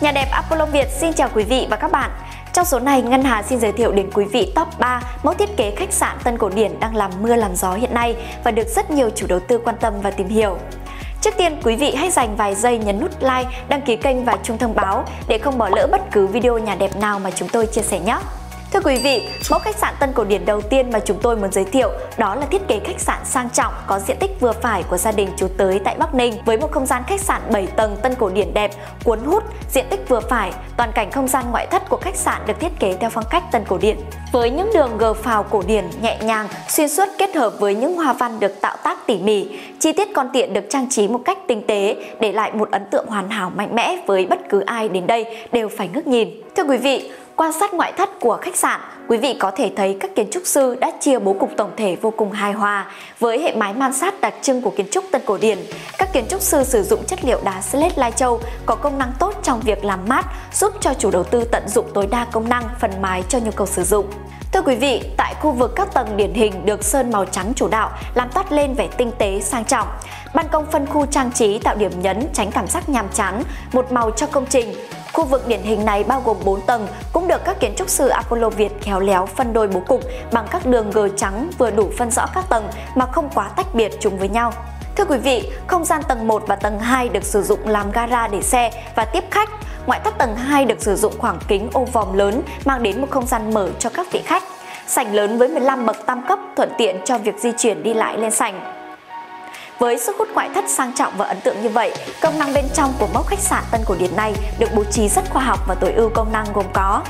Nhà đẹp Apollo Việt xin chào quý vị và các bạn. Trong số này, Ngân Hà xin giới thiệu đến quý vị top 3 mẫu thiết kế khách sạn Tân Cổ Điển đang làm mưa làm gió hiện nay và được rất nhiều chủ đầu tư quan tâm và tìm hiểu. Trước tiên, quý vị hãy dành vài giây nhấn nút like, đăng ký kênh và chuông thông báo để không bỏ lỡ bất cứ video nhà đẹp nào mà chúng tôi chia sẻ nhé. Thưa quý vị, mẫu khách sạn Tân Cổ Điển đầu tiên mà chúng tôi muốn giới thiệu đó là thiết kế khách sạn sang trọng có diện tích vừa phải của gia đình chú tới tại Bắc Ninh với một không gian khách sạn 7 tầng Tân Cổ Điển đẹp, cuốn hút, diện tích vừa phải, toàn cảnh không gian ngoại thất của khách sạn được thiết kế theo phong cách Tân Cổ Điển. Với những đường gờ phào cổ điển nhẹ nhàng, xuyên suốt kết hợp với những hoa văn được tạo tác tỉ mỉ, chi tiết con tiện được trang trí một cách tinh tế, để lại một ấn tượng hoàn hảo mạnh mẽ với bất cứ ai đến đây đều phải ngước nhìn. Thưa quý vị, Quan sát ngoại thất của khách sạn, quý vị có thể thấy các kiến trúc sư đã chia bố cục tổng thể vô cùng hài hòa với hệ mái man sát đặc trưng của kiến trúc Tân Cổ Điển. Các kiến trúc sư sử dụng chất liệu đá slate Lai Châu có công năng tốt trong việc làm mát, giúp cho chủ đầu tư tận dụng tối đa công năng phần mái cho nhu cầu sử dụng. Thưa quý vị, tại khu vực các tầng điển hình được sơn màu trắng chủ đạo làm toát lên vẻ tinh tế sang trọng. Ban công phân khu trang trí tạo điểm nhấn tránh cảm giác nhàm chán, một màu cho công trình. Khu vực điển hình này bao gồm 4 tầng, cũng được các kiến trúc sư Apollo Việt khéo léo phân đôi bố cục bằng các đường gờ trắng vừa đủ phân rõ các tầng mà không quá tách biệt chúng với nhau. Thưa quý vị, không gian tầng 1 và tầng 2 được sử dụng làm gara để xe và tiếp khách. Ngoại thất tầng 2 được sử dụng khoảng kính ô vòm lớn mang đến một không gian mở cho các vị khách. Sảnh lớn với 15 bậc tam cấp thuận tiện cho việc di chuyển đi lại lên sảnh. Với sức hút ngoại thất sang trọng và ấn tượng như vậy, công năng bên trong của mốc khách sạn Tân Cổ Điển này được bố trí rất khoa học và tối ưu công năng gồm có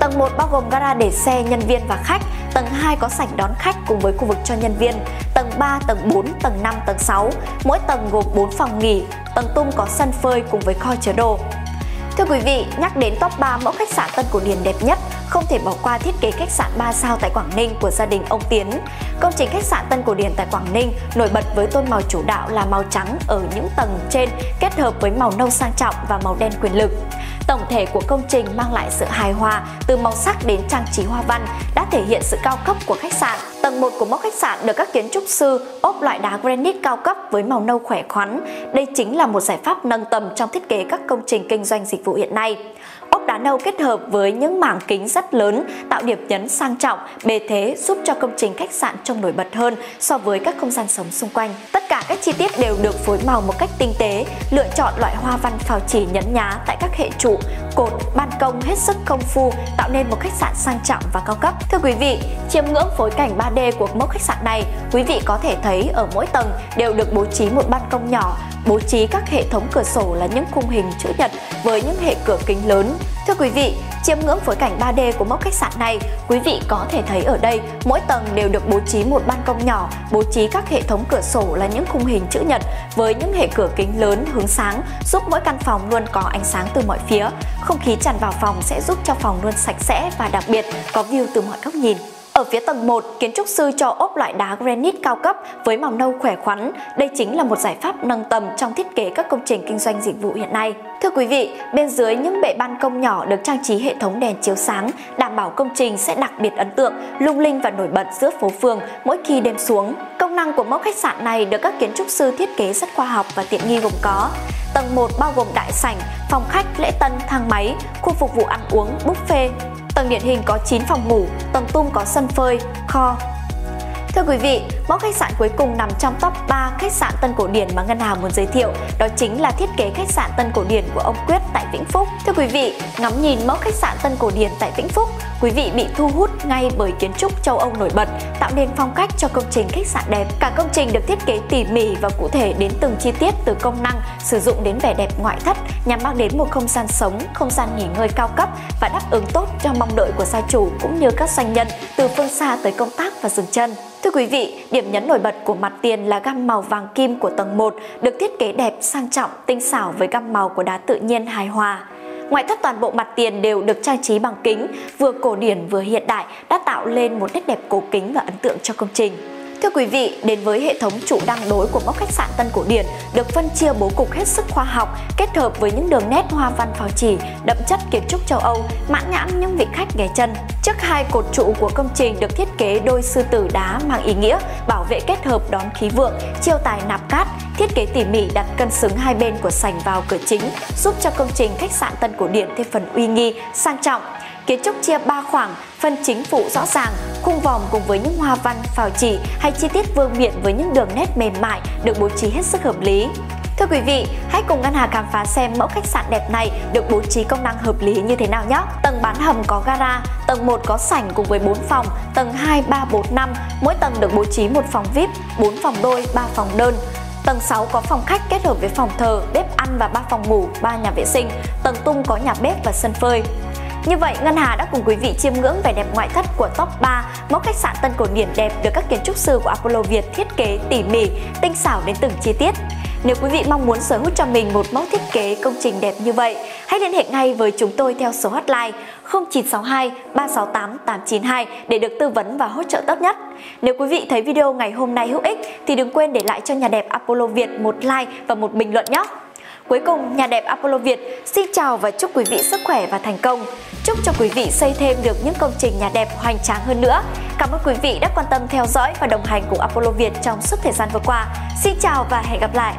Tầng 1 bao gồm gara để xe, nhân viên và khách, tầng 2 có sảnh đón khách cùng với khu vực cho nhân viên, tầng 3, tầng 4, tầng 5, tầng 6, mỗi tầng gồm 4 phòng nghỉ, tầng tung có sân phơi cùng với kho chứa đồ. Thưa quý vị, nhắc đến top 3 mẫu khách sạn Tân Cổ Điển đẹp nhất, không thể bỏ qua thiết kế khách sạn 3 sao tại Quảng Ninh của gia đình ông Tiến. Công trình khách sạn Tân Cổ Điển tại Quảng Ninh nổi bật với tôn màu chủ đạo là màu trắng ở những tầng trên kết hợp với màu nâu sang trọng và màu đen quyền lực. Tổng thể của công trình mang lại sự hài hòa từ màu sắc đến trang trí hoa văn đã thể hiện sự cao cấp của khách sạn. Tầng 1 của mẫu khách sạn được các kiến trúc sư ốp loại đá granite cao cấp với màu nâu khỏe khoắn. Đây chính là một giải pháp nâng tầm trong thiết kế các công trình kinh doanh dịch vụ hiện nay ốp đá nâu kết hợp với những mảng kính rất lớn tạo điểm nhấn sang trọng, bề thế giúp cho công trình khách sạn trông nổi bật hơn so với các không gian sống xung quanh. Tất cả các chi tiết đều được phối màu một cách tinh tế, chọn loại hoa văn phào chỉ nhấn nhá tại các hệ trụ, cột, ban công hết sức công phu, tạo nên một khách sạn sang trọng và cao cấp. Thưa quý vị, chiêm ngưỡng phối cảnh 3D của mẫu khách sạn này, quý vị có thể thấy ở mỗi tầng đều được bố trí một ban công nhỏ bố trí các hệ thống cửa sổ là những khung hình chữ nhật với những hệ cửa kính lớn. Thưa quý vị, chiêm ngưỡng phối cảnh 3D của mẫu khách sạn này, quý vị có thể thấy ở đây mỗi tầng đều được bố trí một ban công nhỏ, bố trí các hệ thống cửa sổ là những khung hình chữ nhật với những hệ cửa kính lớn hướng sáng, giúp mỗi căn phòng luôn có ánh sáng từ mọi phía. Không khí tràn vào phòng sẽ giúp cho phòng luôn sạch sẽ và đặc biệt, có view từ mọi góc nhìn. Ở phía tầng 1, kiến trúc sư cho ốp loại đá granite cao cấp với màu nâu khỏe khoắn. Đây chính là một giải pháp nâng tầm trong thiết kế các công trình kinh doanh dịch vụ hiện nay. Thưa quý vị, bên dưới những bệ ban công nhỏ được trang trí hệ thống đèn chiếu sáng, đảm bảo công trình sẽ đặc biệt ấn tượng, lung linh và nổi bật giữa phố phường mỗi khi đêm xuống. Công năng của mẫu khách sạn này được các kiến trúc sư thiết kế rất khoa học và tiện nghi gồm có Tầng 1 bao gồm đại sảnh, phòng khách, lễ tân, thang máy, khu phục vụ ăn uống, buffet, Tầng điển hình có 9 phòng ngủ, tầng tung có sân phơi, kho, Thưa quý vị, mẫu khách sạn cuối cùng nằm trong top 3 khách sạn Tân Cổ Điển mà Ngân Hàng muốn giới thiệu, đó chính là thiết kế khách sạn Tân Cổ Điển của ông Quyết tại Vĩnh Phúc. Thưa quý vị, ngắm nhìn mẫu khách sạn Tân Cổ Điển tại Vĩnh Phúc, quý vị bị thu hút ngay bởi kiến trúc châu Âu nổi bật, tạo nên phong cách cho công trình khách sạn đẹp. Cả công trình được thiết kế tỉ mỉ và cụ thể đến từng chi tiết từ công năng, sử dụng đến vẻ đẹp ngoại thất nhằm mang đến một không gian sống, không gian nghỉ ngơi cao cấp và đáp ứng tốt cho mong đợi của gia chủ cũng như các doanh nhân từ phương xa tới công tác và dừng chân. Thưa quý vị, điểm nhấn nổi bật của mặt tiền là gam màu vàng kim của tầng 1 được thiết kế đẹp, sang trọng, tinh xảo với gam màu của đá tự nhiên hài hòa. Ngoại thất toàn bộ mặt tiền đều được trang trí bằng kính, vừa cổ điển vừa hiện đại đã tạo lên một nét đẹp cổ kính và ấn tượng cho công trình. Thưa quý vị, đến với hệ thống trụ đăng đối của mốc khách sạn Tân Cổ Điển được phân chia bố cục hết sức khoa học, kết hợp với những đường nét hoa văn phào chỉ, đậm chất kiến trúc châu Âu, mãn nhãn những vị khách ghé chân. Trước hai cột trụ của công trình được thiết kế đôi sư tử đá mang ý nghĩa bảo vệ kết hợp đón khí vượng, chiêu tài nạp cát, thiết kế tỉ mỉ đặt cân xứng hai bên của sảnh vào cửa chính, giúp cho công trình khách sạn Tân Cổ Điển thêm phần uy nghi, sang trọng. Kiến trúc chia 3 khoảng, phân chính phụ rõ ràng, khung vòm cùng với những hoa văn, phào chỉ hay chi tiết vương miện với những đường nét mềm mại được bố trí hết sức hợp lý. Thưa quý vị, hãy cùng Ngân Hà khám phá xem mẫu khách sạn đẹp này được bố trí công năng hợp lý như thế nào nhé. Tầng bán hầm có gara, tầng 1 có sảnh cùng với 4 phòng, tầng 2, 3, 4, 5, mỗi tầng được bố trí một phòng VIP, 4 phòng đôi, 3 phòng đơn. Tầng 6 có phòng khách kết hợp với phòng thờ, bếp ăn và 3 phòng ngủ, 3 nhà vệ sinh. Tầng tung có nhà bếp và sân phơi. Như vậy, Ngân Hà đã cùng quý vị chiêm ngưỡng vẻ đẹp ngoại thất của top 3 mẫu khách sạn Tân Cổ Điển đẹp được các kiến trúc sư của Apollo Việt thiết kế tỉ mỉ, tinh xảo đến từng chi tiết. Nếu quý vị mong muốn sở hữu cho mình một mẫu thiết kế công trình đẹp như vậy, hãy liên hệ ngay với chúng tôi theo số hotline 0962 368 892 để được tư vấn và hỗ trợ tốt nhất. Nếu quý vị thấy video ngày hôm nay hữu ích thì đừng quên để lại cho nhà đẹp Apollo Việt một like và một bình luận nhé. Cuối cùng, nhà đẹp Apollo Việt xin chào và chúc quý vị sức khỏe và thành công. Chúc cho quý vị xây thêm được những công trình nhà đẹp hoành tráng hơn nữa. Cảm ơn quý vị đã quan tâm theo dõi và đồng hành cùng Apollo Việt trong suốt thời gian vừa qua. Xin chào và hẹn gặp lại!